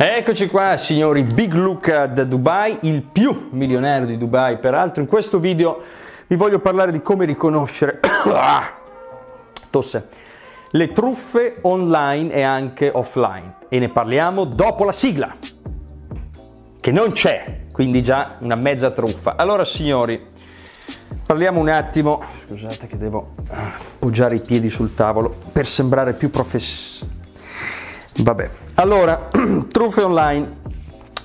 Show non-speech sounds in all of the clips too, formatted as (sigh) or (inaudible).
Eccoci qua signori, Big Luca da Dubai, il più milionario di Dubai peraltro. In questo video vi voglio parlare di come riconoscere (coughs) tosse, le truffe online e anche offline e ne parliamo dopo la sigla che non c'è, quindi già una mezza truffa. Allora signori, parliamo un attimo, scusate che devo (coughs) appoggiare i piedi sul tavolo per sembrare più professionale Vabbè, allora, (clears throat) truffe online,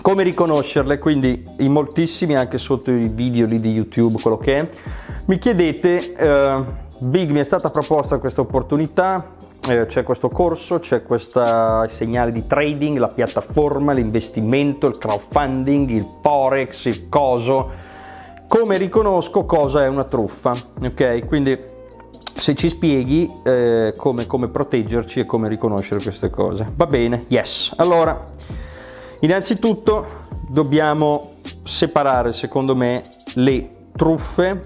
come riconoscerle? Quindi in moltissimi, anche sotto i video lì di YouTube, quello che è, mi chiedete, eh, Big mi è stata proposta questa opportunità, eh, c'è questo corso, c'è questo segnale di trading, la piattaforma, l'investimento, il crowdfunding, il forex, il coso. Come riconosco cosa è una truffa? Ok, quindi se ci spieghi eh, come, come proteggerci e come riconoscere queste cose. Va bene, yes. Allora, innanzitutto dobbiamo separare, secondo me, le truffe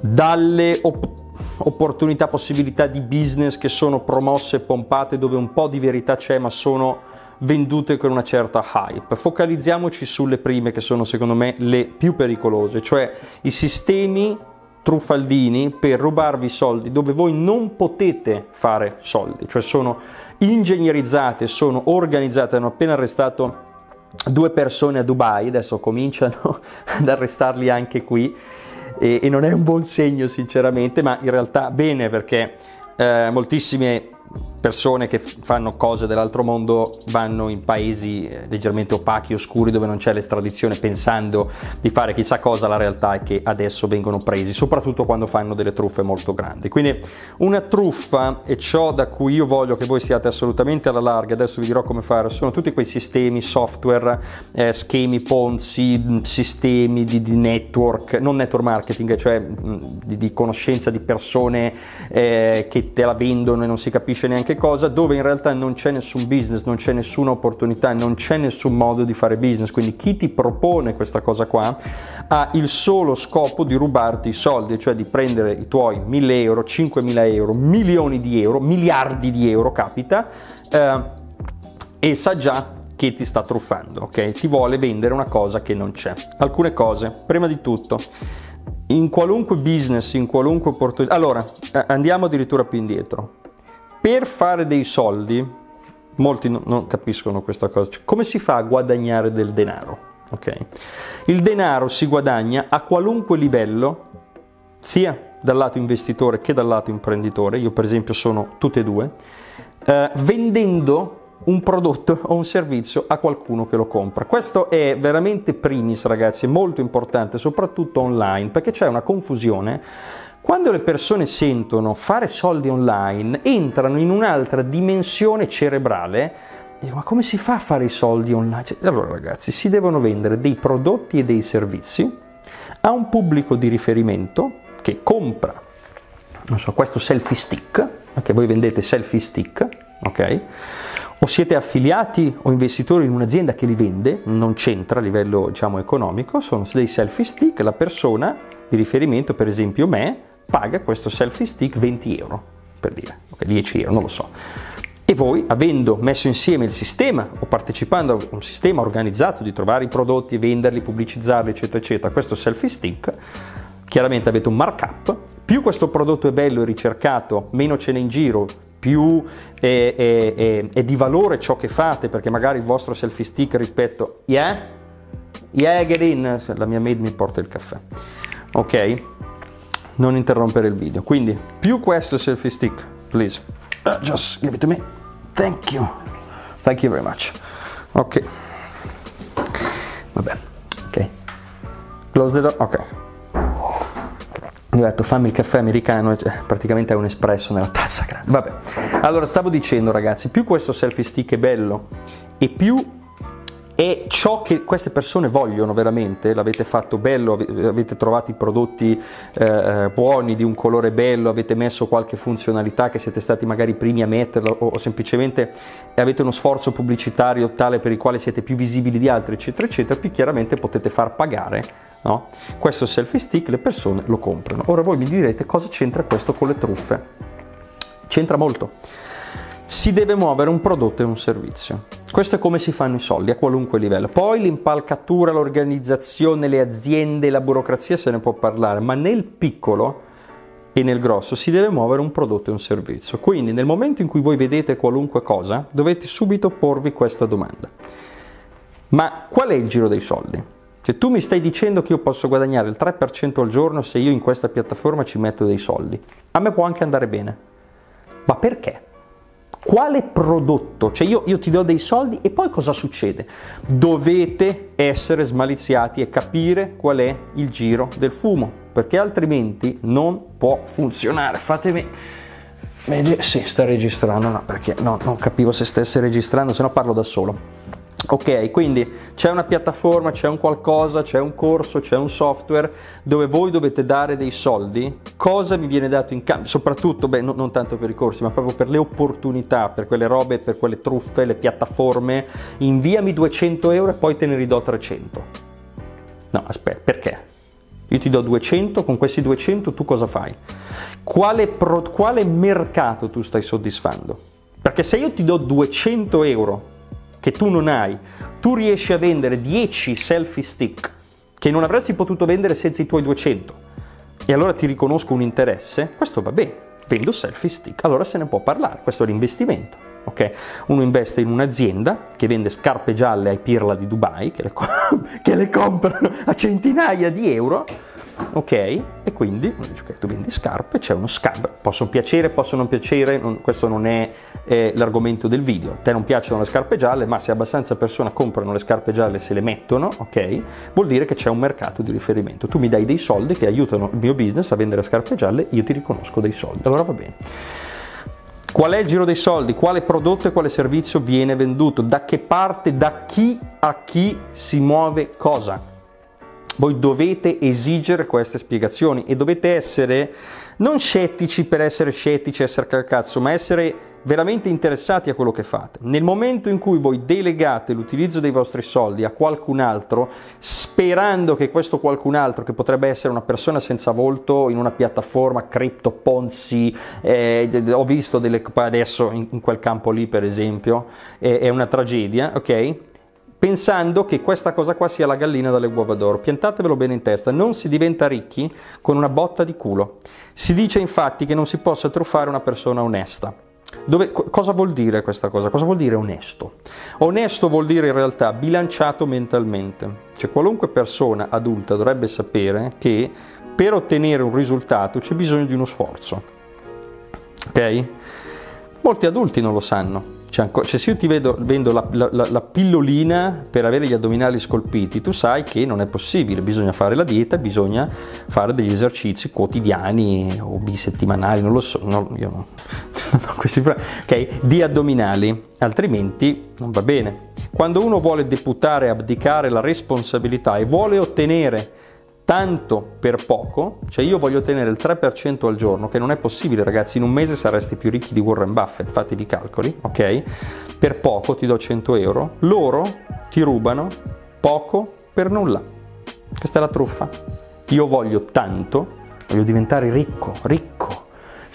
dalle op- opportunità, possibilità di business che sono promosse pompate, dove un po' di verità c'è, ma sono vendute con una certa hype. Focalizziamoci sulle prime che sono secondo me le più pericolose, cioè i sistemi truffaldini per rubarvi soldi dove voi non potete fare soldi, cioè sono ingegnerizzate, sono organizzate, hanno appena arrestato due persone a Dubai, adesso cominciano (laughs) ad arrestarli anche qui e, e non è un buon segno sinceramente, ma in realtà bene perché eh, moltissime persone che fanno cose dell'altro mondo vanno in paesi eh, leggermente opachi, oscuri, dove non c'è l'estradizione, pensando di fare chissà cosa, la realtà è che adesso vengono presi, soprattutto quando fanno delle truffe molto grandi. Quindi una truffa, e ciò da cui io voglio che voi stiate assolutamente alla larga, adesso vi dirò come fare, sono tutti quei sistemi, software, eh, schemi Ponzi, sistemi di, di, network, non network marketing, cioè di, di conoscenza di persone eh, che te la vendono e non si capisce neanche qualche cosa dove in realtà non c'è nessun business, non c'è nessuna opportunità, non c'è nessun modo di fare business. Quindi chi ti propone questa cosa qua ha il solo scopo di rubarti i soldi, cioè di prendere i tuoi 1000 euro, 5000 euro, milioni di euro, miliardi di euro, capita, eh, e sa già che ti sta truffando, ok? Ti vuole vendere una cosa che non c'è. Alcune cose, prima di tutto, in qualunque business, in qualunque opportunità. Allora, eh, andiamo addirittura più indietro per fare dei soldi, molti no, non capiscono questa cosa, cioè, come si fa a guadagnare del denaro? Okay? Il denaro si guadagna a qualunque livello, sia dal lato investitore che dal lato imprenditore, io per esempio sono tutte e due, eh, vendendo un prodotto o un servizio a qualcuno che lo compra. Questo è veramente primis ragazzi, è molto importante, soprattutto online, perché c'è una confusione quando le persone sentono fare soldi online, entrano in un'altra dimensione cerebrale. Ma come si fa a fare i soldi online? Cioè, allora ragazzi, si devono vendere dei prodotti e dei servizi a un pubblico di riferimento che compra, non so, questo selfie stick, perché voi vendete selfie stick, ok? O siete affiliati o investitori in un'azienda che li vende, non c'entra a livello diciamo economico, sono dei selfie stick, la persona di riferimento, per esempio me, paga questo selfie stick 20 euro, per dire, okay, 10 euro, non lo so. E voi, avendo messo insieme il sistema o partecipando a un sistema organizzato di trovare i prodotti, venderli, pubblicizzarli, eccetera, eccetera, questo selfie stick, chiaramente avete un markup, più questo prodotto è bello e ricercato, meno ce n'è in giro, più è, è, è, è, di valore ciò che fate, perché magari il vostro selfie stick rispetto, yeah? Yeah, get in, la mia maid mi porta il caffè, ok? Non interrompere il video. Quindi più questo selfie stick, please. Uh, just give it to me. Thank you. Thank you very much. Ok. Vabbè. Ok. Close the door. Ok. Mi ho detto fammi il caffè americano, cioè, praticamente è un espresso nella tazza grande. Vabbè. Allora, stavo dicendo ragazzi, più questo selfie stick è bello e più è ciò che queste persone vogliono veramente, l'avete fatto bello, avete trovato i prodotti eh, eh, buoni, di un colore bello, avete messo qualche funzionalità che siete stati magari primi a metterla o, o semplicemente avete uno sforzo pubblicitario tale per il quale siete più visibili di altri, eccetera, eccetera, più chiaramente potete far pagare no? questo selfie stick, le persone lo comprano. Ora voi mi direte cosa c'entra questo con le truffe? C'entra molto si deve muovere un prodotto e un servizio. Questo è come si fanno i soldi a qualunque livello. Poi l'impalcatura, l'organizzazione, le aziende, la burocrazia se ne può parlare, ma nel piccolo e nel grosso si deve muovere un prodotto e un servizio. Quindi nel momento in cui voi vedete qualunque cosa, dovete subito porvi questa domanda. Ma qual è il giro dei soldi? Se tu mi stai dicendo che io posso guadagnare il 3% al giorno se io in questa piattaforma ci metto dei soldi, a me può anche andare bene. Ma perché? Quale prodotto? Cioè io, io, ti do dei soldi e poi cosa succede? Dovete essere smaliziati e capire qual è il giro del fumo, perché altrimenti non può funzionare. Fatemi... Vedi, sì, sta registrando, no, perché no, non capivo se stesse registrando, se no parlo da solo. Ok, quindi c'è una piattaforma, c'è un qualcosa, c'è un corso, c'è un software dove voi dovete dare dei soldi. Cosa vi viene dato in cambio? Soprattutto, beh, non, non tanto per i corsi, ma proprio per le opportunità, per quelle robe, per quelle truffe, le piattaforme. Inviami 200 euro e poi te ne ridò 300. No, aspetta, perché? Io ti do 200, con questi 200 tu cosa fai? Quale, pro, quale mercato tu stai soddisfando? Perché se io ti do 200 euro che tu non hai, tu riesci a vendere 10 selfie stick che non avresti potuto vendere senza i tuoi 200 e allora ti riconosco un interesse, questo va bene, vendo selfie stick, allora se ne può parlare, questo è l'investimento. Okay? Uno investe in un'azienda che vende scarpe gialle ai pirla di Dubai, che le, (laughs) che le comprano a centinaia di euro, ok? E quindi uno tu vendi scarpe, c'è uno scambio, possono piacere, possono non piacere, non, questo non è eh, l'argomento del video. Te non piacciono le scarpe gialle, ma se abbastanza persone comprano le scarpe gialle e se le mettono, ok? Vuol dire che c'è un mercato di riferimento. Tu mi dai dei soldi che aiutano il mio business a vendere scarpe gialle, io ti riconosco dei soldi. Allora va bene. Qual è il giro dei soldi? Quale prodotto e quale servizio viene venduto? Da che parte, da chi a chi si muove cosa? Voi dovete esigere queste spiegazioni e dovete essere non scettici per essere scettici, essere cazzo, ma essere veramente interessati a quello che fate. Nel momento in cui voi delegate l'utilizzo dei vostri soldi a qualcun altro, sperando che questo qualcun altro, che potrebbe essere una persona senza volto in una piattaforma cripto, ponzi, eh, ho visto delle adesso in, in, quel campo lì per esempio, eh, è una tragedia, ok? Pensando che questa cosa qua sia la gallina dalle uova d'oro. Piantatevelo bene in testa, non si diventa ricchi con una botta di culo. Si dice infatti che non si possa truffare una persona onesta. Dove, cosa vuol dire questa cosa? Cosa vuol dire onesto? Onesto vuol dire in realtà bilanciato mentalmente. Cioè qualunque persona adulta dovrebbe sapere che per ottenere un risultato c'è bisogno di uno sforzo. Ok? Molti adulti non lo sanno. Cioè, cioè, se io ti vedo, vendo la, la, la, pillolina per avere gli addominali scolpiti, tu sai che non è possibile, bisogna fare la dieta, bisogna fare degli esercizi quotidiani o bisettimanali, non lo so, no, io no, (laughs) questi, ok, di addominali, altrimenti non va bene. Quando uno vuole deputare, abdicare la responsabilità e vuole ottenere tanto per poco, cioè io voglio ottenere il 3% al giorno, che non è possibile ragazzi, in un mese saresti più ricchi di Warren Buffett, fate i calcoli, ok? Per poco ti do 100 euro, loro ti rubano poco per nulla. Questa è la truffa. Io voglio tanto, voglio diventare ricco, ricco,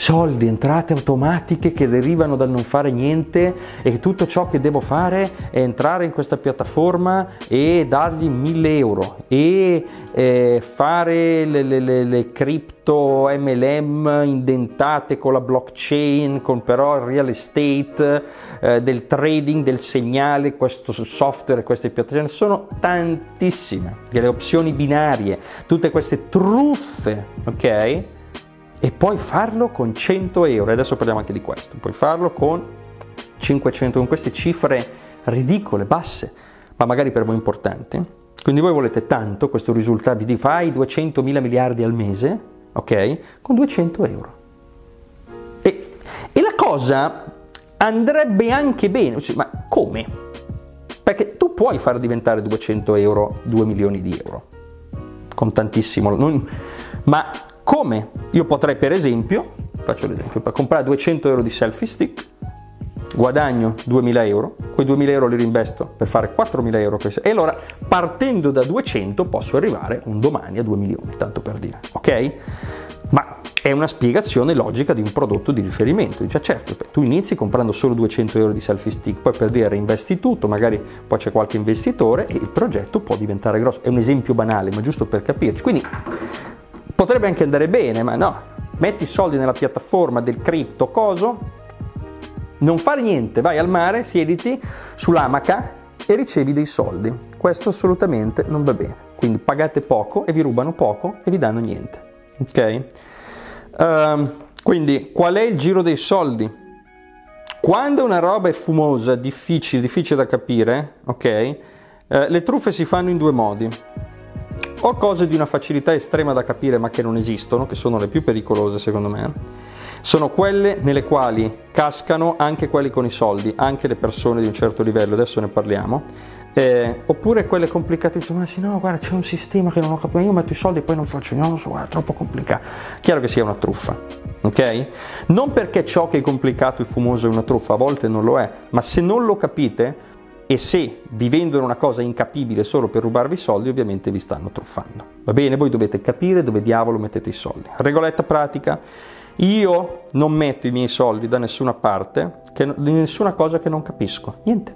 soldi, entrate automatiche che derivano dal non fare niente e tutto ciò che devo fare è entrare in questa piattaforma e dargli 1000 euro e eh, fare le, le, le, le, cripto MLM indentate con la blockchain, con però il real estate, eh, del trading, del segnale, questo software, queste piattaforme, sono tantissime, le opzioni binarie, tutte queste truffe, ok? E puoi farlo con 100 euro. Adesso parliamo anche di questo. Puoi farlo con 500, con queste cifre ridicole, basse, ma magari per voi importanti. Quindi voi volete tanto questo risultato, vi fai 200 mila miliardi al mese, ok? Con 200 euro. E, e la cosa andrebbe anche bene, cioè, ma come? Perché tu puoi far diventare 200 euro 2 milioni di euro, con tantissimo, non, ma come? Io potrei per esempio, faccio l'esempio, per comprare 200 euro di selfie stick, guadagno 2000 euro, quei 2000 euro li rinvesto per fare 4000 euro e allora partendo da 200 posso arrivare un domani a 2 milioni, tanto per dire, ok? Ma è una spiegazione logica di un prodotto di riferimento. Dice, certo, tu inizi comprando solo 200 euro di selfie stick, poi per dire investi tutto, magari poi c'è qualche investitore e il progetto può diventare grosso. È un esempio banale, ma giusto per capirci. Quindi potrebbe anche andare bene, ma no, metti i soldi nella piattaforma del cripto coso, non fare niente, vai al mare, siediti sull'amaca e ricevi dei soldi. Questo assolutamente non va bene. Quindi pagate poco e vi rubano poco e vi danno niente. Ok? Uh, quindi qual è il giro dei soldi? Quando una roba è fumosa, difficile, difficile da capire, ok? Eh, le truffe si fanno in due modi. O cose di una facilità estrema da capire ma che non esistono, che sono le più pericolose secondo me, sono quelle nelle quali cascano anche quelli con i soldi, anche le persone di un certo livello, adesso ne parliamo, eh, oppure quelle complicate, ma sì, no, guarda, c'è un sistema che non ho capito, io metto i soldi e poi non faccio, no, so, guarda, è troppo complicato. Chiaro che sia una truffa, ok? Non perché ciò che è complicato e fumoso è una truffa, a volte non lo è, ma se non lo capite e se vi vendono una cosa incapibile solo per rubarvi i soldi, ovviamente vi stanno truffando. Va bene? Voi dovete capire dove diavolo mettete i soldi. Regoletta pratica. Io non metto i miei soldi da nessuna parte, che, di nessuna cosa che non capisco. Niente.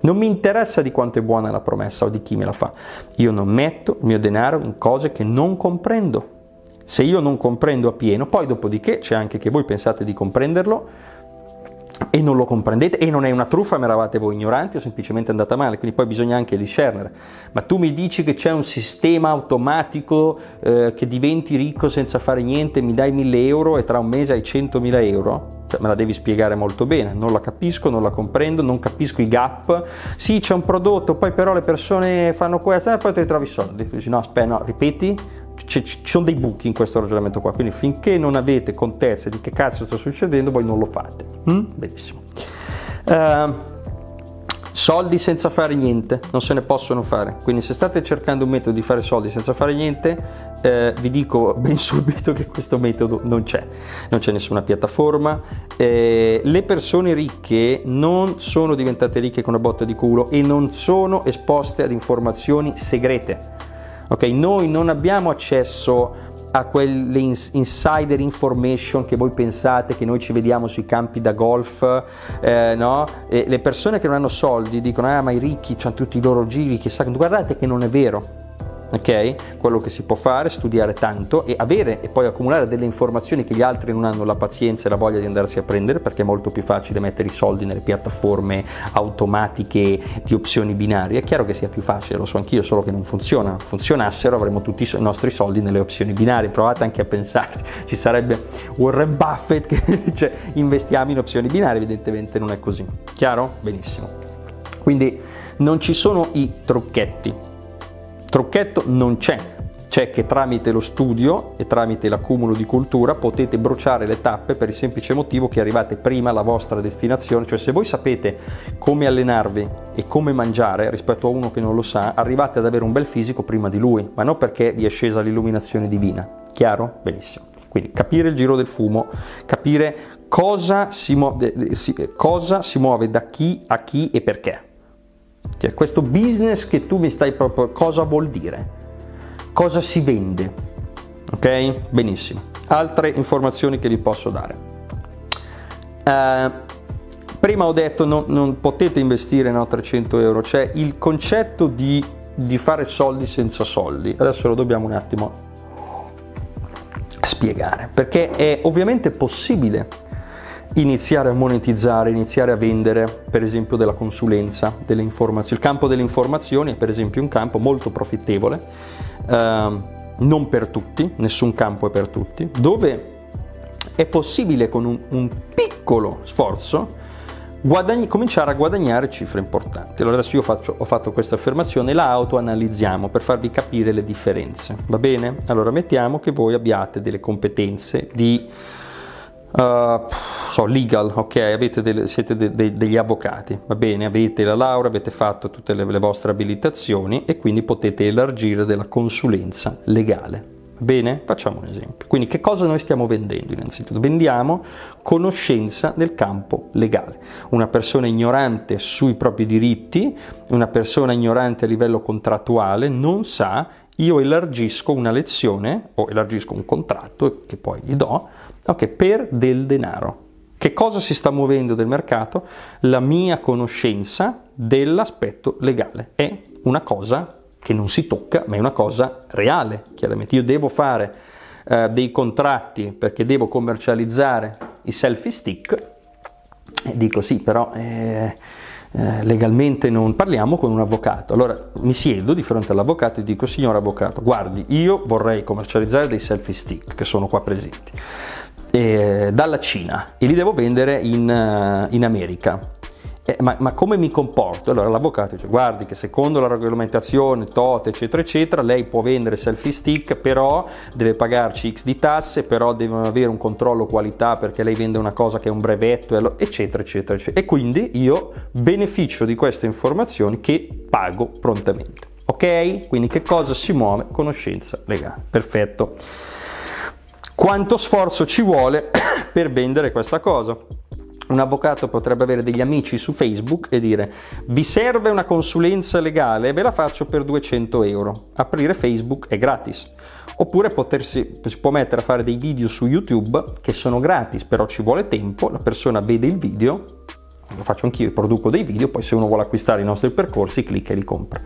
Non mi interessa di quanto è buona la promessa o di chi me la fa. Io non metto il mio denaro in cose che non comprendo. Se io non comprendo appieno, poi dopodiché c'è anche che voi pensate di comprenderlo e non lo comprendete e non è una truffa, ma eravate voi ignoranti o semplicemente andata male, quindi poi bisogna anche discernere. Ma tu mi dici che c'è un sistema automatico eh, che diventi ricco senza fare niente, mi dai 1000 euro e tra un mese hai 100.000 euro? Cioè, me la devi spiegare molto bene, non la capisco, non la comprendo, non capisco i gap. Sì, c'è un prodotto, poi però le persone fanno questo e poi ti ritrovi i soldi. Dici, no, aspetta, no, ripeti, ci sono dei buchi in questo ragionamento qua, quindi finché non avete contezza di che cazzo sta succedendo, voi non lo fate. Mm? Benissimo. Uh, soldi senza fare niente, non se ne possono fare. Quindi se state cercando un metodo di fare soldi senza fare niente, eh, vi dico (laughs) ben subito che questo metodo non c'è, non c'è nessuna piattaforma. Eh, le persone ricche non sono diventate ricche con una botta di culo e non sono esposte ad informazioni segrete. Ok, noi non abbiamo accesso a quelle insider information che voi pensate che noi ci vediamo sui campi da golf, eh, no? Le persone che non hanno soldi dicono ah ma i ricchi hanno tutti i loro giri, chissà, guardate che non è vero ok? Quello che si può fare, studiare tanto e avere e poi accumulare delle informazioni che gli altri non hanno la pazienza e la voglia di andarsi a prendere perché è molto più facile mettere i soldi nelle piattaforme automatiche di opzioni binarie. È chiaro che sia più facile, lo so anch'io, solo che non funziona. Funzionassero avremmo tutti i nostri soldi nelle opzioni binarie. Provate anche a pensare, (laughs) ci sarebbe Warren Buffett che (laughs) dice investiamo in opzioni binarie, evidentemente non è così. Chiaro? Benissimo. Quindi non ci sono i trucchetti, Trucchetto non c'è, c'è che tramite lo studio e tramite l'accumulo di cultura potete bruciare le tappe per il semplice motivo che arrivate prima alla vostra destinazione, cioè se voi sapete come allenarvi e come mangiare rispetto a uno che non lo sa, arrivate ad avere un bel fisico prima di lui, ma non perché vi è scesa l'illuminazione divina. Chiaro? Benissimo. Quindi capire il giro del fumo, capire cosa si, muove, cosa si muove da chi a chi e perché. Cioè, questo business che tu mi stai proprio, cosa vuol dire? Cosa si vende? Ok? Benissimo. Altre informazioni che vi posso dare. Uh, prima ho detto non, non potete investire no, 300 euro, c'è il concetto di, di fare soldi senza soldi. Adesso lo dobbiamo un attimo spiegare, perché è ovviamente possibile iniziare a monetizzare, iniziare a vendere per esempio della consulenza, delle informazioni. Il campo delle informazioni è per esempio un campo molto profittevole, eh, non per tutti, nessun campo è per tutti, dove è possibile con un, un piccolo sforzo guadagni, cominciare a guadagnare cifre importanti. Allora adesso io faccio, ho fatto questa affermazione, la autoanalizziamo per farvi capire le differenze, va bene? Allora mettiamo che voi abbiate delle competenze di Uh, so, legal, ok, avete delle, siete de, de, degli avvocati, va bene, avete la laurea, avete fatto tutte le, le vostre abilitazioni e quindi potete elargire della consulenza legale. Bene, facciamo un esempio. Quindi che cosa noi stiamo vendendo innanzitutto? Vendiamo conoscenza nel campo legale. Una persona ignorante sui propri diritti, una persona ignorante a livello contrattuale non sa io elargisco una lezione o elargisco un contratto che poi gli do okay, per del denaro. Che cosa si sta muovendo del mercato? La mia conoscenza dell'aspetto legale. È una cosa che non si tocca, ma è una cosa reale. Chiaramente io devo fare eh, dei contratti perché devo commercializzare i selfie stick. E dico sì, però eh, eh, legalmente non parliamo con un avvocato. Allora mi siedo di fronte all'avvocato e dico signor avvocato, guardi, io vorrei commercializzare dei selfie stick che sono qua presenti eh, dalla Cina e li devo vendere in, uh, in America. Eh, ma, ma, come mi comporto? Allora l'avvocato dice guardi che secondo la regolamentazione TOT eccetera eccetera lei può vendere selfie stick però deve pagarci x di tasse però deve avere un controllo qualità perché lei vende una cosa che è un brevetto eccetera eccetera eccetera e quindi io beneficio di queste informazioni che pago prontamente ok? Quindi che cosa si muove? Conoscenza legale perfetto quanto sforzo ci vuole (coughs) per vendere questa cosa? Un avvocato potrebbe avere degli amici su Facebook e dire vi serve una consulenza legale? Ve la faccio per 200 euro. Aprire Facebook è gratis. Oppure potersi, si può mettere a fare dei video su YouTube che sono gratis, però ci vuole tempo, la persona vede il video, lo faccio anch'io, produco dei video, poi se uno vuole acquistare i nostri percorsi clicca e li compra.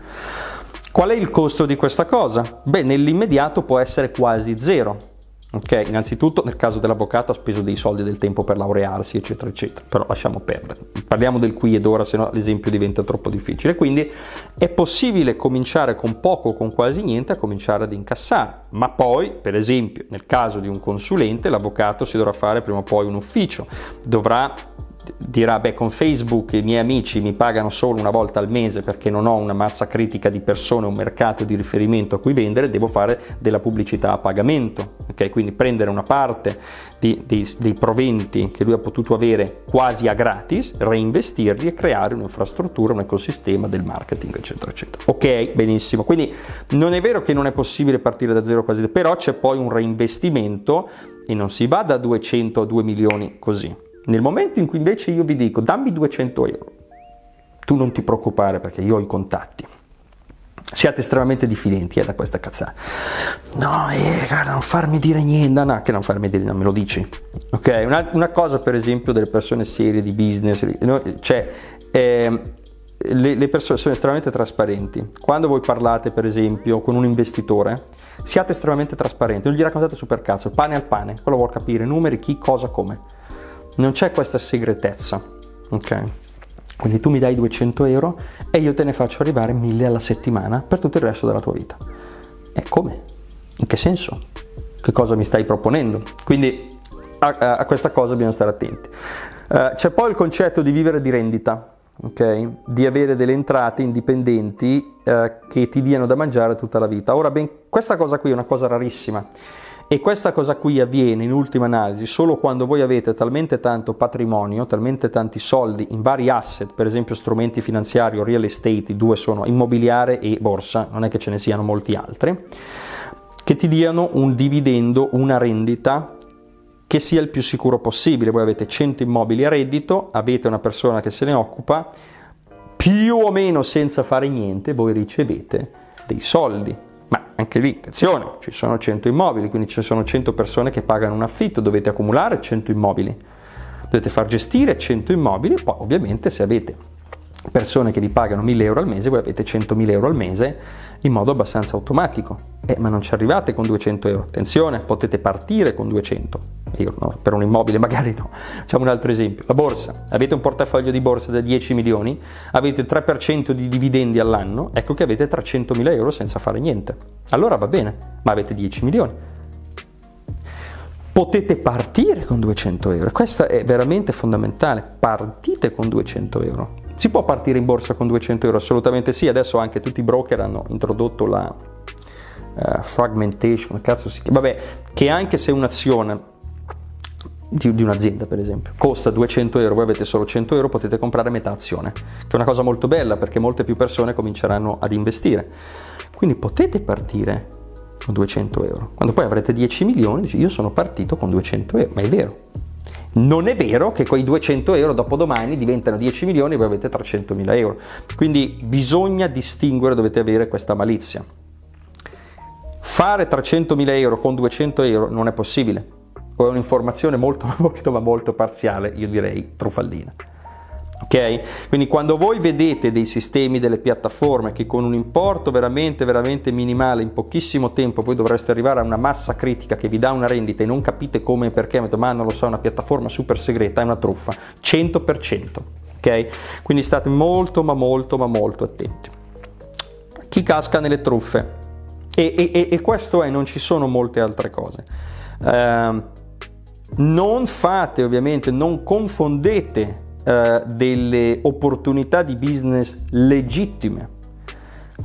Qual è il costo di questa cosa? Beh, nell'immediato può essere quasi zero, Ok, innanzitutto nel caso dell'avvocato ha speso dei soldi e del tempo per laurearsi, eccetera, eccetera, però lasciamo perdere. Parliamo del qui ed ora, se no l'esempio diventa troppo difficile. Quindi è possibile cominciare con poco o con quasi niente a cominciare ad incassare, ma poi, per esempio, nel caso di un consulente, l'avvocato si dovrà fare prima o poi un ufficio, dovrà dirà beh con Facebook i miei amici mi pagano solo una volta al mese perché non ho una massa critica di persone, un mercato di riferimento a cui vendere, devo fare della pubblicità a pagamento, ok? Quindi prendere una parte di, dei, dei proventi che lui ha potuto avere quasi a gratis, reinvestirli e creare un'infrastruttura, un ecosistema del marketing, eccetera, eccetera. Ok, benissimo. Quindi non è vero che non è possibile partire da zero quasi, però c'è poi un reinvestimento e non si va da 200 a 2 milioni così nel momento in cui invece io vi dico dammi 200 euro, tu non ti preoccupare perché io ho i contatti. Siate estremamente diffidenti eh, da questa cazzata. No, eh, non farmi dire niente, no, che non farmi dire, non me lo dici. Ok, una, una cosa per esempio delle persone serie di business, cioè eh, le, le, persone sono estremamente trasparenti. Quando voi parlate per esempio con un investitore, siate estremamente trasparenti, non gli raccontate super cazzo, pane al pane, quello vuol capire numeri, chi, cosa, come non c'è questa segretezza, ok? Quindi tu mi dai 200 euro e io te ne faccio arrivare 1000 alla settimana per tutto il resto della tua vita. E come? In che senso? Che cosa mi stai proponendo? Quindi a, a questa cosa bisogna stare attenti. Uh, c'è poi il concetto di vivere di rendita, ok? Di avere delle entrate indipendenti uh, che ti diano da mangiare tutta la vita. Ora ben, questa cosa qui è una cosa rarissima e questa cosa qui avviene in ultima analisi solo quando voi avete talmente tanto patrimonio, talmente tanti soldi in vari asset, per esempio strumenti finanziari o real estate, i due sono immobiliare e borsa, non è che ce ne siano molti altri, che ti diano un dividendo, una rendita che sia il più sicuro possibile. Voi avete 100 immobili a reddito, avete una persona che se ne occupa, più o meno senza fare niente voi ricevete dei soldi ma anche lì, attenzione, ci sono 100 immobili, quindi ci sono 100 persone che pagano un affitto, dovete accumulare 100 immobili, dovete far gestire 100 immobili, poi ovviamente se avete persone che vi pagano 1000 euro al mese, voi avete 100.000 euro al mese in modo abbastanza automatico. Eh, ma non ci arrivate con 200 euro. Attenzione, potete partire con 200. Io no, per un immobile magari no. Facciamo un altro esempio. La borsa. Avete un portafoglio di borsa da 10 milioni, avete 3% di dividendi all'anno, ecco che avete 300.000 euro senza fare niente. Allora va bene, ma avete 10 milioni. Potete partire con 200 euro. Questo è veramente fondamentale. Partite con 200 euro si può partire in borsa con 200 euro? Assolutamente sì, adesso anche tutti i broker hanno introdotto la uh, fragmentation, cazzo si chiama, vabbè, che anche se un'azione di, di, un'azienda per esempio costa 200 euro, voi avete solo 100 euro, potete comprare metà azione, che è una cosa molto bella perché molte più persone cominceranno ad investire. Quindi potete partire con 200 euro. Quando poi avrete 10 milioni, dici io sono partito con 200 euro, ma è vero. Non è vero che quei 200 euro dopodomani diventano 10 milioni e voi avete 300 mila euro. Quindi bisogna distinguere, dovete avere questa malizia. Fare 300.000 euro con 200 euro non è possibile, o è un'informazione molto, (laughs) molto, ma molto parziale, io direi truffaldina. Ok? Quindi quando voi vedete dei sistemi, delle piattaforme che con un importo veramente, veramente minimale in pochissimo tempo voi dovreste arrivare a una massa critica che vi dà una rendita e non capite come e perché, ma non lo so, una piattaforma super segreta, è una truffa, 100%. Ok? Quindi state molto, ma molto, ma molto attenti. Chi casca nelle truffe? E, e, e questo è, non ci sono molte altre cose. Uh, non fate ovviamente, non confondete eh, delle opportunità di business legittime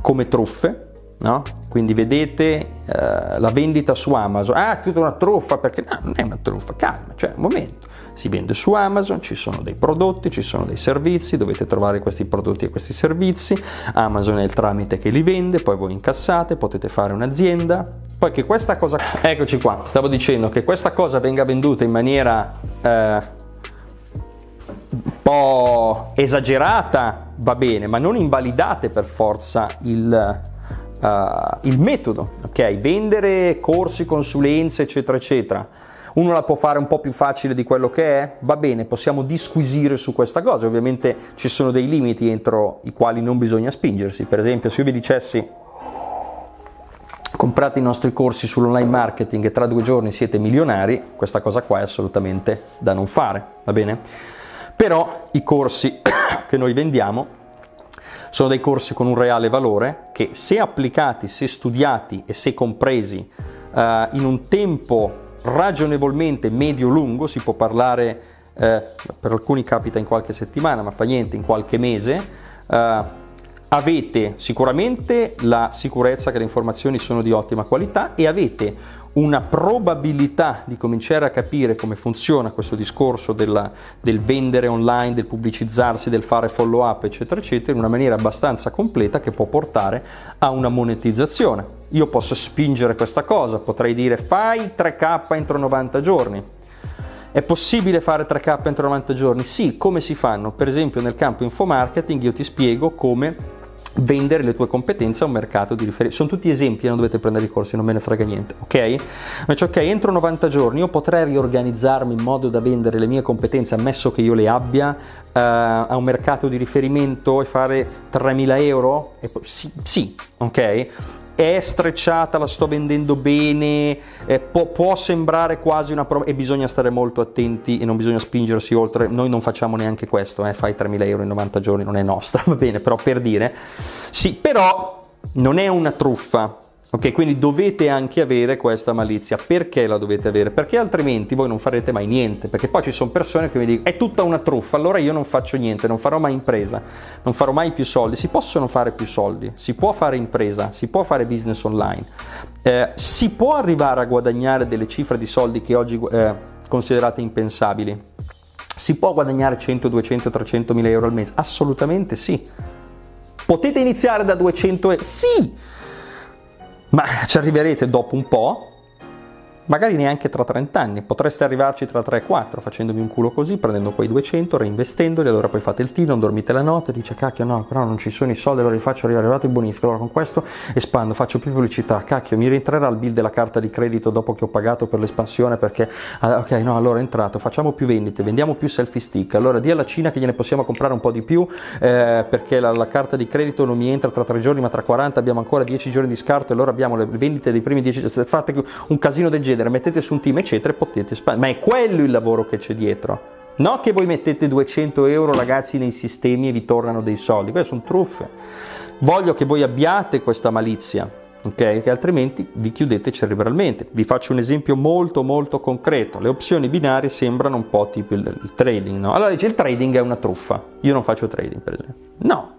come truffe, no? Quindi vedete eh, la vendita su Amazon, ah, tutta una truffa perché no, non è una truffa, calma, cioè un momento. Si vende su Amazon, ci sono dei prodotti, ci sono dei servizi, dovete trovare questi prodotti e questi servizi. Amazon è il tramite che li vende, poi voi incassate, potete fare un'azienda. Poi che questa cosa, eccoci qua, stavo dicendo che questa cosa venga venduta in maniera eh, po' esagerata va bene, ma non invalidate per forza il, uh, il metodo, ok? Vendere corsi, consulenze, eccetera, eccetera. Uno la può fare un po' più facile di quello che è, va bene, possiamo disquisire su questa cosa, ovviamente ci sono dei limiti entro i quali non bisogna spingersi, per esempio se io vi dicessi comprate i nostri corsi sull'online marketing e tra due giorni siete milionari, questa cosa qua è assolutamente da non fare, va bene? Però i corsi (coughs) che noi vendiamo sono dei corsi con un reale valore che se applicati, se studiati e se compresi uh, in un tempo ragionevolmente medio-lungo, si può parlare, eh, per alcuni capita in qualche settimana, ma fa niente, in qualche mese, uh, avete sicuramente la sicurezza che le informazioni sono di ottima qualità e avete una probabilità di cominciare a capire come funziona questo discorso della, del vendere online, del pubblicizzarsi, del fare follow up, eccetera, eccetera, in una maniera abbastanza completa che può portare a una monetizzazione. Io posso spingere questa cosa, potrei dire fai 3K entro 90 giorni. È possibile fare 3K entro 90 giorni? Sì, come si fanno? Per esempio nel campo infomarketing io ti spiego come vendere le tue competenze a un mercato di riferimento. Sono tutti esempi, non dovete prendere i corsi, non me ne frega niente, ok? Invece, ok, entro 90 giorni io potrei riorganizzarmi in modo da vendere le mie competenze, ammesso che io le abbia, uh, a un mercato di riferimento e fare 3.000 euro? Sì, sì, ok? È strecciata, la sto vendendo bene, eh, può, può, sembrare quasi una prova e bisogna stare molto attenti e non bisogna spingersi oltre, noi non facciamo neanche questo, eh, fai 3.000 euro in 90 giorni, non è nostra, (laughs) va bene, però per dire, sì, però non è una truffa, Ok, quindi dovete anche avere questa malizia. Perché la dovete avere? Perché altrimenti voi non farete mai niente. Perché poi ci sono persone che mi dicono è tutta una truffa, allora io non faccio niente, non farò mai impresa, non farò mai più soldi. Si possono fare più soldi, si può fare impresa, si può fare business online, eh, si può arrivare a guadagnare delle cifre di soldi che oggi eh, considerate impensabili. Si può guadagnare 100, 200, 300 mila euro al mese? Assolutamente sì. Potete iniziare da 200 euro? Sì! Ma ci arriverete dopo un po' magari neanche tra 30 anni, potreste arrivarci tra 3 e 4 facendovi un culo così, prendendo quei 200, reinvestendoli, allora poi fate il tiro, non dormite la notte, dice cacchio no, però non ci sono i soldi, allora li faccio arrivare, arrivato il bonifico, allora con questo espando, faccio più pubblicità, cacchio mi rientrerà il bill della carta di credito dopo che ho pagato per l'espansione perché, ah, ok no, allora è entrato, facciamo più vendite, vendiamo più selfie stick, allora di alla Cina che gliene possiamo comprare un po' di più eh, perché la, la, carta di credito non mi entra tra 3 giorni ma tra 40 abbiamo ancora 10 giorni di scarto e allora abbiamo le vendite dei primi 10 giorni, fate un casino del genere genere, mettete su un team eccetera e potete espandere, ma è quello il lavoro che c'è dietro. No che voi mettete 200 euro ragazzi nei sistemi e vi tornano dei soldi, queste sono truffe. Voglio che voi abbiate questa malizia, ok? Che altrimenti vi chiudete cerebralmente. Vi faccio un esempio molto molto concreto. Le opzioni binarie sembrano un po' tipo il, il trading, no? Allora dice il trading è una truffa. Io non faccio trading, per esempio. No,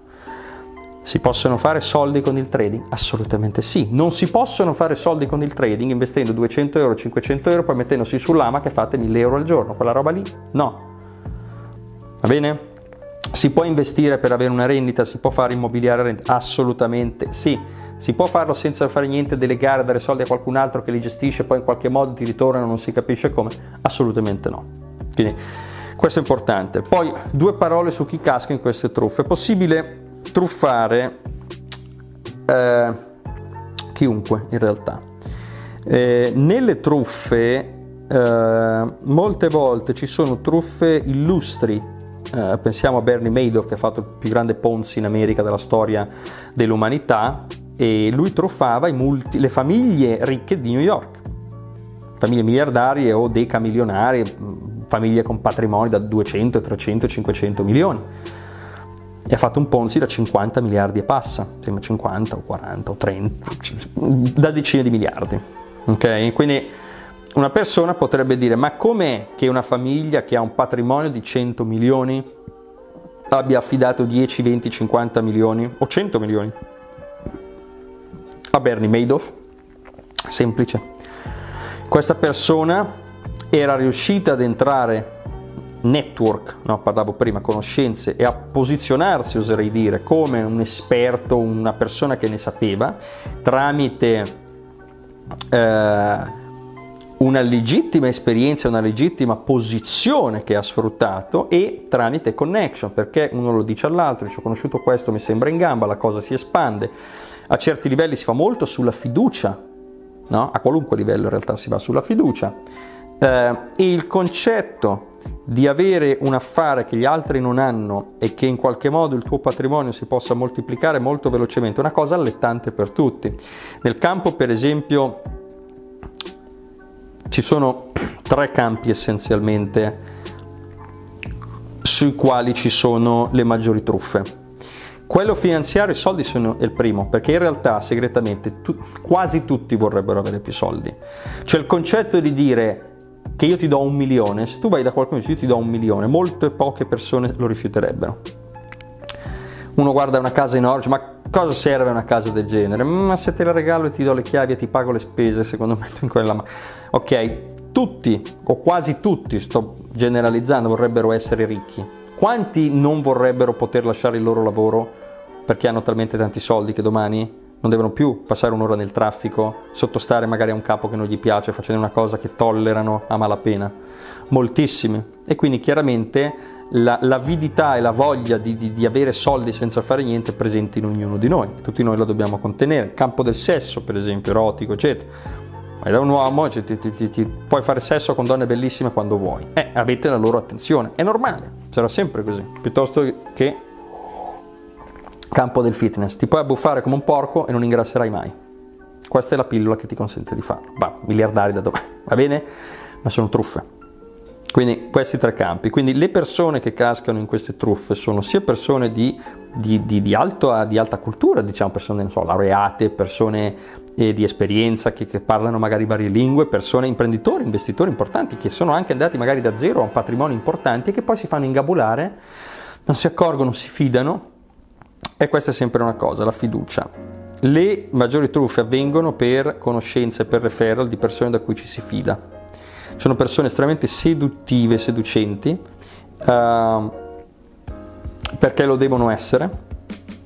si possono fare soldi con il trading? Assolutamente sì. Non si possono fare soldi con il trading investendo 200 euro, 500 euro, poi mettendosi sull'ama che fate 1000 euro al giorno. Quella roba lì? No. Va bene? Si può investire per avere una rendita? Si può fare immobiliare a rendita? Assolutamente sì. Si può farlo senza fare niente, delegare, dare soldi a qualcun altro che li gestisce, poi in qualche modo ti ritornano, non si capisce come? Assolutamente no. Quindi questo è importante. Poi due parole su chi casca in queste truffe. È possibile truffare eh, chiunque in realtà. Eh, nelle truffe eh, molte volte ci sono truffe illustri, eh, pensiamo a Bernie Madoff che ha fatto il più grande Ponzi in America della storia dell'umanità e lui truffava multi, le famiglie ricche di New York, famiglie miliardarie o decamilionarie, famiglie con patrimoni da 200, 300, 500 milioni. E ha fatto un Ponzi da 50 miliardi e passa, sembra 50 o 40 o 30, da decine di miliardi. Ok? Quindi una persona potrebbe dire ma com'è che una famiglia che ha un patrimonio di 100 milioni abbia affidato 10, 20, 50 milioni o 100 milioni a Bernie Madoff? Semplice. Questa persona era riuscita ad entrare network, no, parlavo prima, conoscenze e a posizionarsi, oserei dire, come un esperto, una persona che ne sapeva, tramite eh, una legittima esperienza, una legittima posizione che ha sfruttato e tramite connection, perché uno lo dice all'altro, dice ho conosciuto questo, mi sembra in gamba, la cosa si espande. A certi livelli si fa molto sulla fiducia, no? a qualunque livello in realtà si va sulla fiducia. Eh, e il concetto di avere un affare che gli altri non hanno e che in qualche modo il tuo patrimonio si possa moltiplicare molto velocemente, una cosa allettante per tutti. Nel campo, per esempio, ci sono (clears throat) tre campi essenzialmente sui quali ci sono le maggiori truffe. Quello finanziario, i soldi sono il primo, perché in realtà segretamente tu, quasi tutti vorrebbero avere più soldi. Cioè il concetto di dire che io ti do un milione, se tu vai da qualcuno e dici io ti do un milione, molte poche persone lo rifiuterebbero. Uno guarda una casa enorme, ma cosa serve una casa del genere? Ma se te la regalo e ti do le chiavi e ti pago le spese, secondo me (laughs) in quella... Ok, tutti o quasi tutti, sto generalizzando, vorrebbero essere ricchi. Quanti non vorrebbero poter lasciare il loro lavoro perché hanno talmente tanti soldi che domani non devono più passare un'ora nel traffico, sottostare magari a un capo che non gli piace, facendo una cosa che tollerano a malapena? Moltissimi. E quindi chiaramente la, l'avidità e la voglia di, di, di, avere soldi senza fare niente è presente in ognuno di noi, tutti noi la dobbiamo contenere. Campo del sesso, per esempio, erotico, eccetera. Vai da un uomo, cioè, ti, ti, ti, puoi fare sesso con donne bellissime quando vuoi. Eh, avete la loro attenzione, è normale, sarà sempre così. Piuttosto che campo del fitness, ti puoi abbuffare come un porco e non ingrasserai mai. Questa è la pillola che ti consente di farlo. Va, miliardari da dove? Va bene? Ma sono truffe. Quindi questi tre campi. Quindi le persone che cascano in queste truffe sono sia persone di, di, di, di, alto, di alta cultura, diciamo persone so, laureate, persone eh, di esperienza che, che, parlano magari varie lingue, persone imprenditori, investitori importanti che sono anche andati magari da zero a un patrimonio importante e che poi si fanno ingabulare, non si accorgono, si fidano e questa è sempre una cosa, la fiducia. Le maggiori truffe avvengono per conoscenze, per referral di persone da cui ci si fida sono persone estremamente seduttive, seducenti, uh, perché lo devono essere,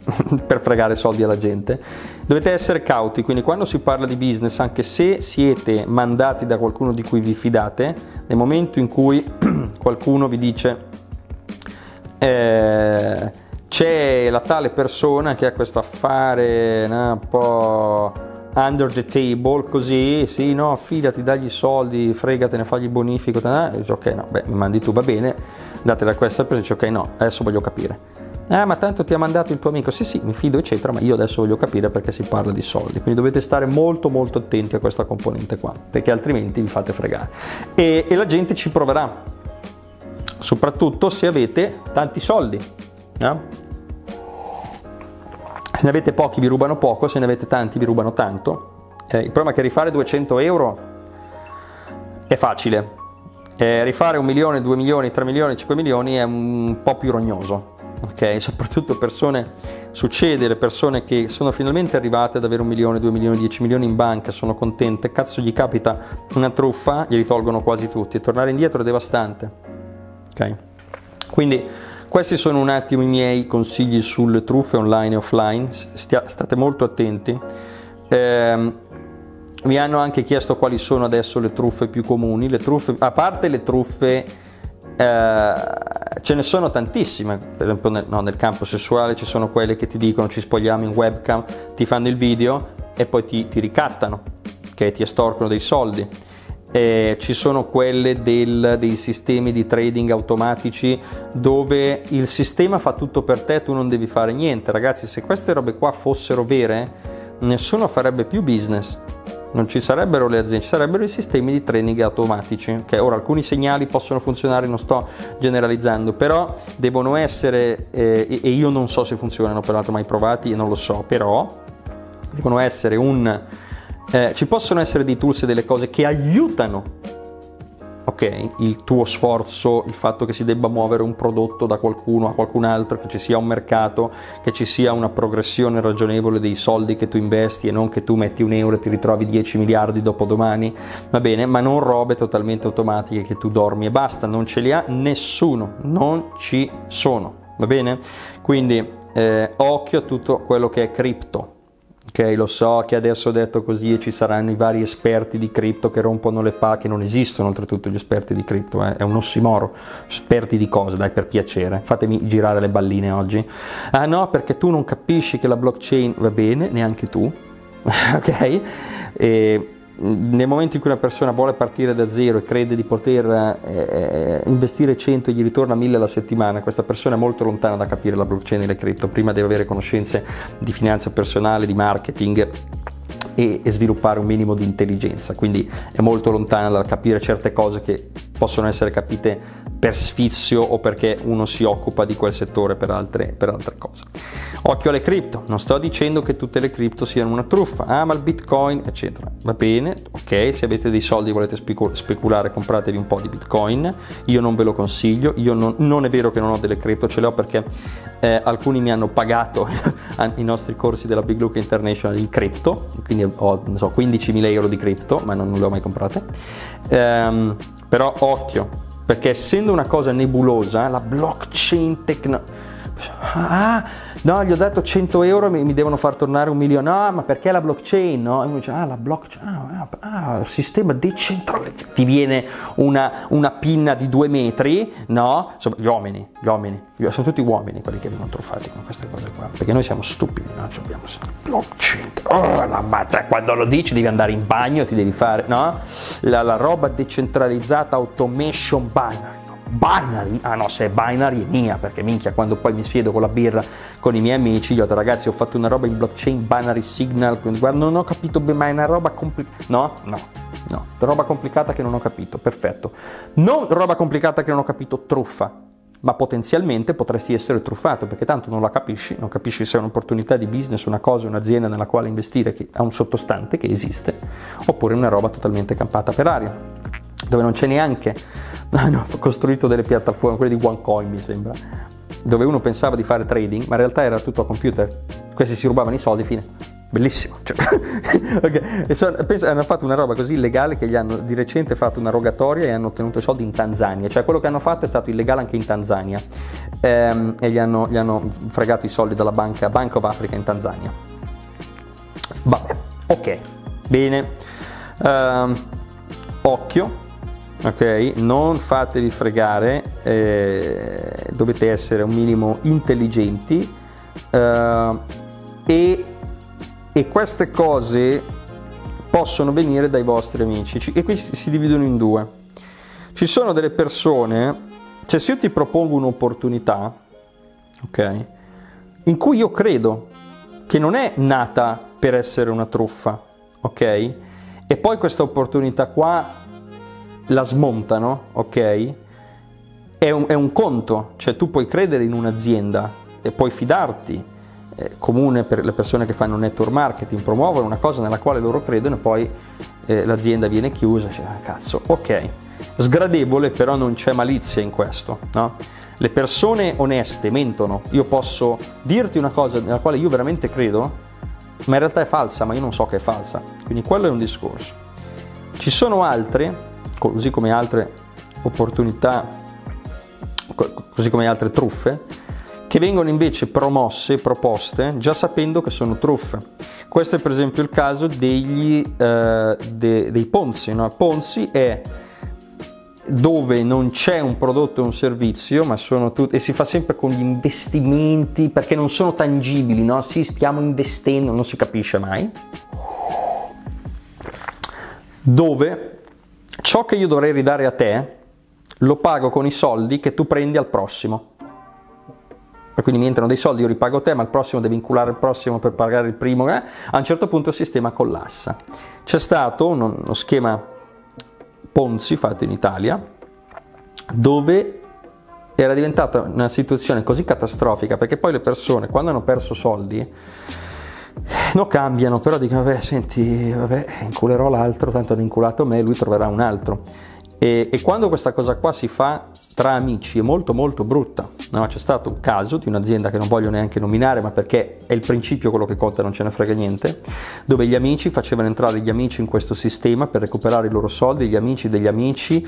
(laughs) per fregare soldi alla gente. Dovete essere cauti, quindi quando si parla di business, anche se siete mandati da qualcuno di cui vi fidate, nel momento in cui (clears throat) qualcuno vi dice eh, c'è la tale persona che ha questo affare no, un po' under the table così, sì, no, fidati, dagli soldi, fregatene, fagli bonifico, e dice, ok, no, beh, mi mandi tu, va bene, andate da questa persona, dice, ok, no, adesso voglio capire. Ah, ma tanto ti ha mandato il tuo amico, sì, sì, mi fido, eccetera, ma io adesso voglio capire perché si parla di soldi, quindi dovete stare molto, molto attenti a questa componente qua, perché altrimenti vi fate fregare. E, e la gente ci proverà, soprattutto se avete tanti soldi. Eh? Se ne avete pochi vi rubano poco, se ne avete tanti vi rubano tanto. Eh, il problema è che rifare 200 euro è facile, eh, rifare un milione, due milioni, tre milioni, cinque milioni è un po' più rognoso. Ok, (laughs) soprattutto persone, succede, persone che sono finalmente arrivate ad avere un milione, due milioni, dieci milioni in banca, sono contente, cazzo gli capita una truffa, glieli tolgono quasi tutti, e tornare indietro è devastante. Ok, quindi questi sono un attimo i miei consigli sulle truffe online e offline, Stia, state molto attenti. Eh, mi hanno anche chiesto quali sono adesso le truffe più comuni. Le truffe, a parte le truffe, eh, ce ne sono tantissime. Per esempio, nel, no, nel, campo sessuale ci sono quelle che ti dicono ci spogliamo in webcam, ti fanno il video e poi ti, ti ricattano. che ti estorcono dei soldi. Eh, ci sono quelle del, dei sistemi di trading automatici dove il sistema fa tutto per te, tu non devi fare niente. Ragazzi, se queste robe qua fossero vere, nessuno farebbe più business non ci sarebbero le aziende, ci sarebbero i sistemi di trading automatici, che ora alcuni segnali possono funzionare, non sto generalizzando, però devono essere, eh, e io non so se funzionano, peraltro mai provati e non lo so, però devono essere un... Eh, ci possono essere dei tools e delle cose che aiutano ok, il tuo sforzo, il fatto che si debba muovere un prodotto da qualcuno a qualcun altro, che ci sia un mercato, che ci sia una progressione ragionevole dei soldi che tu investi e non che tu metti un euro e ti ritrovi 10 miliardi dopo domani, va bene, ma non robe totalmente automatiche che tu dormi e basta, non ce li ha nessuno, non ci sono, va bene? Quindi eh, occhio a tutto quello che è cripto Ok, lo so che adesso ho detto così e ci saranno i vari esperti di cripto che rompono le palle, che non esistono oltretutto gli esperti di cripto, eh? è un ossimoro. Esperti di cosa? Dai, per piacere, fatemi girare le balline oggi. Ah no, perché tu non capisci che la blockchain va bene, neanche tu, (laughs) ok? E nel momento in cui una persona vuole partire da zero e crede di poter eh, eh investire 100 e gli ritorna 1000 alla settimana, questa persona è molto lontana da capire la blockchain e le cripto, prima deve avere conoscenze di finanza personale, di marketing e, e sviluppare un minimo di intelligenza, quindi è molto lontana dal capire certe cose che possono essere capite per sfizio o perché uno si occupa di quel settore per altre, per altre cose. Occhio alle cripto, non sto dicendo che tutte le cripto siano una truffa, ah ma il bitcoin eccetera, va bene, ok, se avete dei soldi e volete speculare compratevi un po' di bitcoin, io non ve lo consiglio, io non, non è vero che non ho delle cripto, ce le ho perché eh, alcuni mi hanno pagato (laughs) i nostri corsi della Big Look International in cripto, quindi ho so, 15.000 euro di cripto, ma non, non le ho mai comprate, ehm, però occhio, perché essendo una cosa nebulosa, la blockchain tecnologia... Ah, no, gli ho dato 100 euro e mi, devono far tornare un milione. No, ma perché la blockchain? No? E uno dice, ah, la blockchain, ah, ah, ah sistema decentralizzato. Ti viene una, una, pinna di due metri, no? Insomma, gli uomini, gli uomini, sono tutti uomini quelli che vengono truffati con queste cose qua. Perché noi siamo stupidi, no? Cioè, abbiamo blockchain. Oh, la madre, quando lo dici devi andare in bagno, ti devi fare, no? La, la roba decentralizzata, automation binary binary, ah no se è binary è mia perché minchia quando poi mi siedo con la birra con i miei amici gli ho detto ragazzi ho fatto una roba in blockchain binary signal guarda non ho capito bene ma è una roba complicata no? No. No. Roba complicata che non ho capito. Perfetto. Non roba complicata che non ho capito truffa. Ma potenzialmente potresti essere truffato perché tanto non la capisci, non capisci se è un'opportunità di business, una cosa, un'azienda nella quale investire che ha un sottostante che esiste, oppure una roba totalmente campata per aria, dove non c'è neanche (laughs) hanno costruito delle piattaforme, quelle di OneCoin mi sembra, dove uno pensava di fare trading, ma in realtà era tutto a computer. Questi si rubavano i soldi, fine. Bellissimo. Cioè, (laughs) okay. sono, penso, hanno fatto una roba così illegale che gli hanno di recente fatto una rogatoria e hanno ottenuto i soldi in Tanzania. Cioè quello che hanno fatto è stato illegale anche in Tanzania. Ehm, e gli hanno, gli hanno fregato i soldi dalla banca Bank of Africa in Tanzania. Vabbè, ok, bene. Um, occhio, ok? Non fatevi fregare, eh, dovete essere un minimo intelligenti eh, e, e, queste cose possono venire dai vostri amici e qui si dividono in due. Ci sono delle persone, cioè se io ti propongo un'opportunità, ok? In cui io credo che non è nata per essere una truffa, ok? E poi questa opportunità qua la smontano, ok? È un, è un, conto, cioè tu puoi credere in un'azienda e puoi fidarti, è comune per le persone che fanno network marketing, promuovono una cosa nella quale loro credono e poi eh, l'azienda viene chiusa, cioè, ah, cazzo, ok, sgradevole però non c'è malizia in questo, no? Le persone oneste mentono, io posso dirti una cosa nella quale io veramente credo, ma in realtà è falsa, ma io non so che è falsa, quindi quello è un discorso. Ci sono altre così come altre opportunità, così come altre truffe, che vengono invece promosse, proposte, già sapendo che sono truffe. Questo è per esempio il caso degli, eh, de, dei Ponzi. No? Ponzi è dove non c'è un prodotto e un servizio, ma sono tutti, e si fa sempre con gli investimenti perché non sono tangibili, no? Sì, stiamo investendo, non si capisce mai dove ciò che io dovrei ridare a te lo pago con i soldi che tu prendi al prossimo. Quindi mi entrano dei soldi, io ripago te, ma il prossimo devi inculare il prossimo per pagare il primo. Eh? A un certo punto il sistema collassa. C'è stato uno, uno schema Ponzi fatto in Italia dove era diventata una situazione così catastrofica perché poi le persone quando hanno perso soldi non cambiano, però dicono, vabbè, senti, vabbè, inculerò l'altro, tanto hanno inculato me, lui troverà un altro. E, e, quando questa cosa qua si fa tra amici è molto molto brutta. No? C'è stato un caso di un'azienda che non voglio neanche nominare, ma perché è il principio quello che conta, non ce ne frega niente, dove gli amici facevano entrare gli amici in questo sistema per recuperare i loro soldi, gli amici degli amici,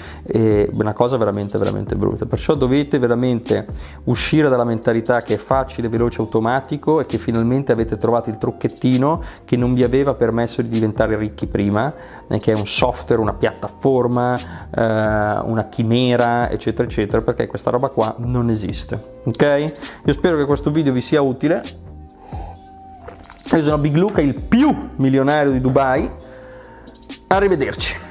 una cosa veramente veramente brutta. Perciò dovete veramente uscire dalla mentalità che è facile, veloce, automatico e che finalmente avete trovato il trucchettino che non vi aveva permesso di diventare ricchi prima, eh, che è un software, una piattaforma, eh, una chimera, eccetera, eccetera eccetera, perché questa roba qua non esiste. Ok? Io spero che questo video vi sia utile. Io sono Big Luca, il più milionario di Dubai. Arrivederci.